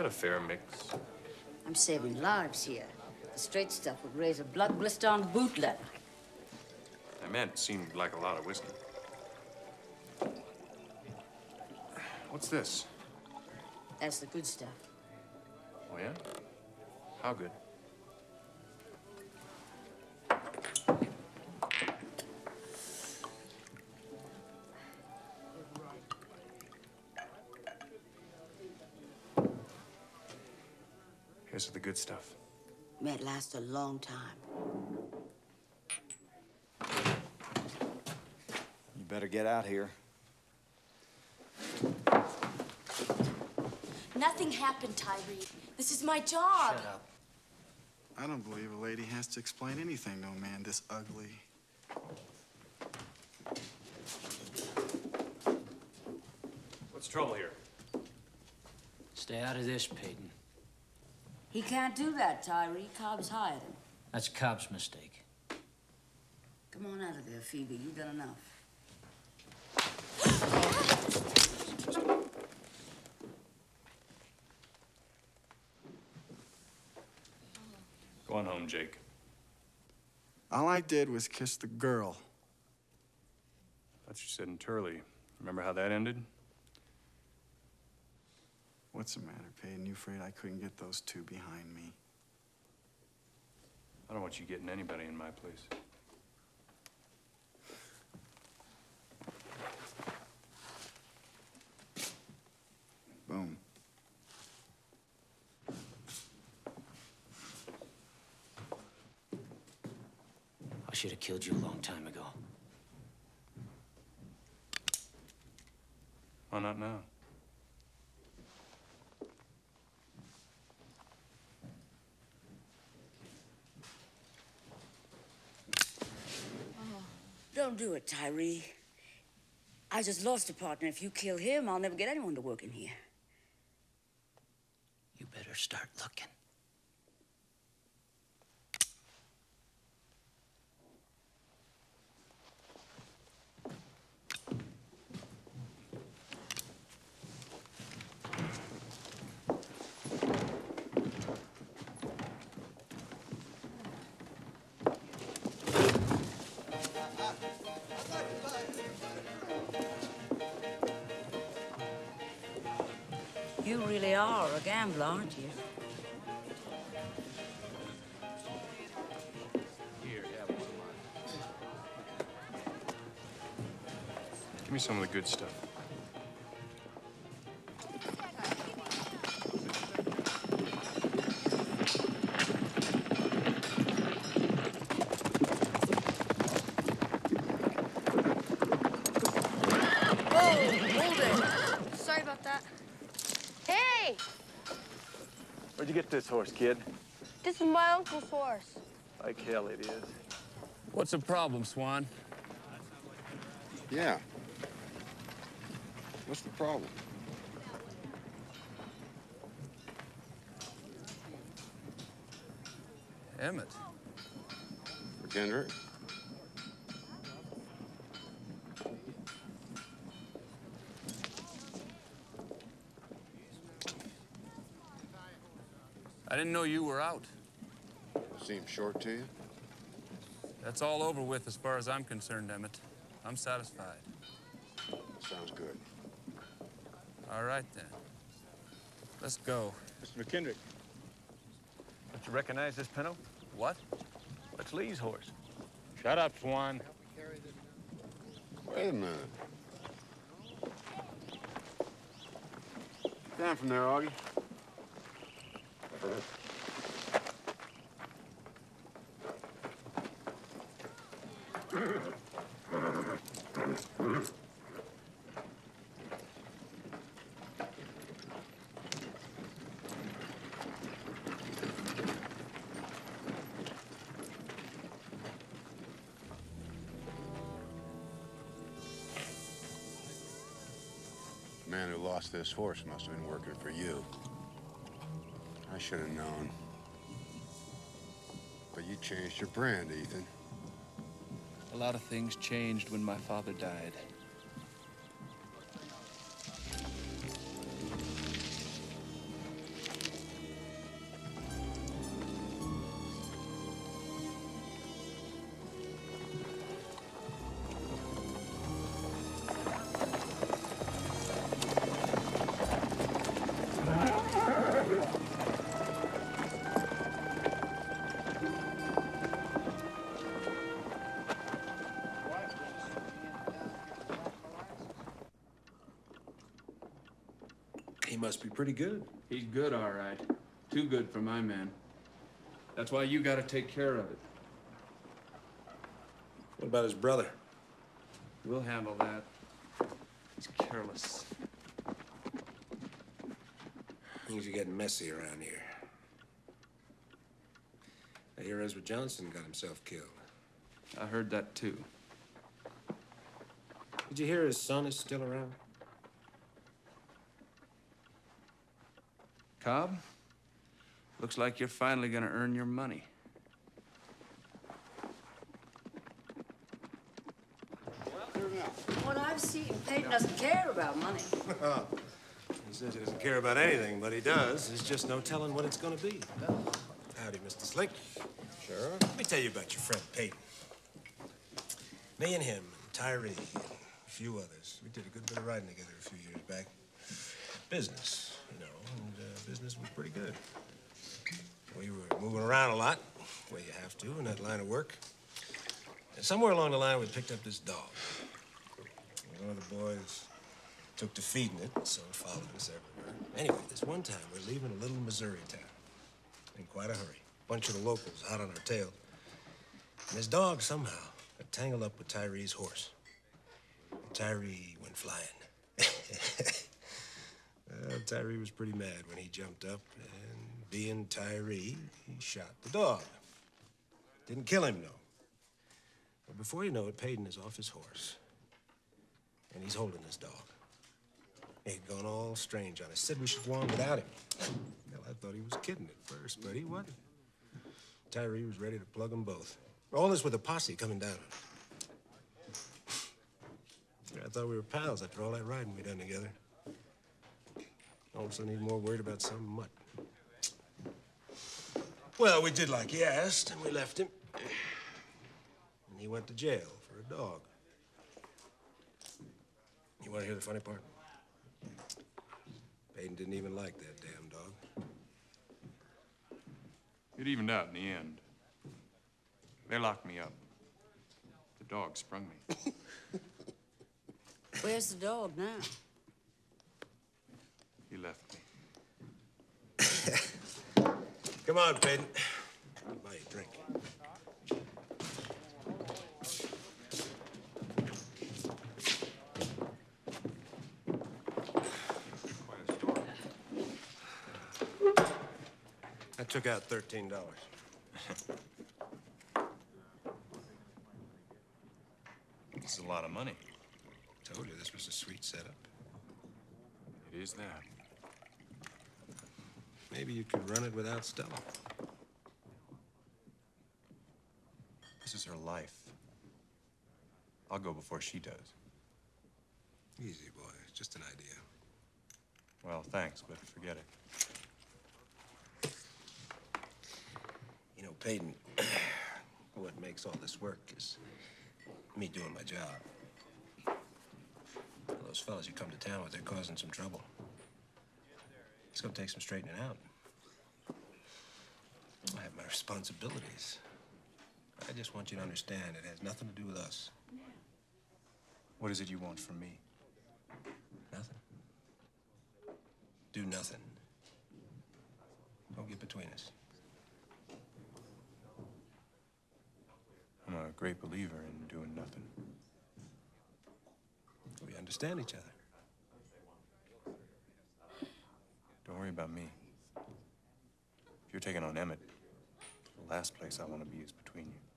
that a fair mix? I'm saving lives here. The straight stuff would raise a blood blister on the boot leather. I meant seemed like a lot of whiskey. What's this? That's the good stuff. Oh, yeah? How good? Here's the good stuff. May it last a long time. You better get out here. Nothing happened, Tyree. This is my job. Shut up. I don't believe a lady has to explain anything to a man this ugly. What's trouble here? Stay out of this, Paden. He can't do that, Tyree. Cobb's hired him. That's Cobb's mistake. Come on out of there, Phoebe. You've done enough. Go on home, Jake. All I did was kiss the girl. Thought you said in Turley. Remember how that ended? What's the matter, Paden? You afraid I couldn't get those two behind me? I don't want you getting anybody in my place. Boom. I should have killed you a long time ago. Why not now? Don't do it, Tyree. I just lost a partner. If you kill him, I'll never get anyone to work in here. You better start looking. You really are a gambler, aren't you? Give me some of the good stuff. This horse, kid? This is my uncle's horse. Like hell it is. What's the problem, Swan? Yeah. What's the problem? Emmett. McKendrick? I didn't know you were out. Seems short to you? That's all over with as far as I'm concerned, Emmett. I'm satisfied. Sounds good. All right, then. Let's go. Mr. McKendrick. Don't you recognize this pinto? What? That's Lee's horse. Shut up, Swan. Wait a minute. Down from there, Augie. Man who lost this horse must have been working for you. I should have known. But you changed your brand, Ethan. A lot of things changed when my father died. Must be pretty good. He's good, all right. Too good for my man. That's why you gotta take care of it. What about his brother? We'll handle that. He's careless. Things are getting messy around here. I hear Ezra Johnson got himself killed. I heard that too. Did you hear his son is still around? Cobb, looks like you're finally gonna earn your money. Well, what I've seen, Paden doesn't care about money. He says he doesn't care about anything, but he does. There's just no telling what it's gonna be. Howdy, Mr. Slick. Sure. Let me tell you about your friend Paden. Me and him, and Tyree, and a few others, we did a good bit of riding together a few years back. Business, you know, and business was pretty good. We were moving around a lot, the way you have to in that line of work. And somewhere along the line, we picked up this dog. One of the boys took to feeding it, so it followed us everywhere. Anyway, this one time, we're leaving a little Missouri town in quite a hurry. Bunch of the locals hot on our tail. And this dog somehow got tangled up with Tyree's horse. Tyree went flying. Well, Tyree was pretty mad when he jumped up, and being Tyree, he shot the dog. Didn't kill him, though. But before you know it, Paden is off his horse, and he's holding his dog. He'd gone all strange on us. Said we should go on without him. Well, I thought he was kidding at first, but he wasn't. Tyree was ready to plug them both. All this with a posse coming down. I thought we were pals after all that riding we done together. All of a sudden, more worried about some mutt. Well, we did like he asked, and we left him. And he went to jail for a dog. You want to hear the funny part? Paden didn't even like that damn dog. It evened out in the end. They locked me up. The dog sprung me. Where's the dog now? He left me. Come on, Ben. I'll buy you a drink. Quite a story. I took out thirteen dollars. This is a lot of money. I Told you this was a sweet setup. It is that. Maybe you could run it without Stella. This is her life. I'll go before she does. Easy, boy. It's just an idea. Well, thanks, but forget it. You know, Paden, what makes all this work is me doing my job. Those fellas you come to town with, they're causing some trouble. It's gonna take some straightening out. Responsibilities. I just want you to understand it has nothing to do with us. What is it you want from me? Nothing. Do nothing. Don't get between us. I'm a great believer in doing nothing. We understand each other. Don't worry about me. If you're taking on Emmett, the last place I want to be is between you.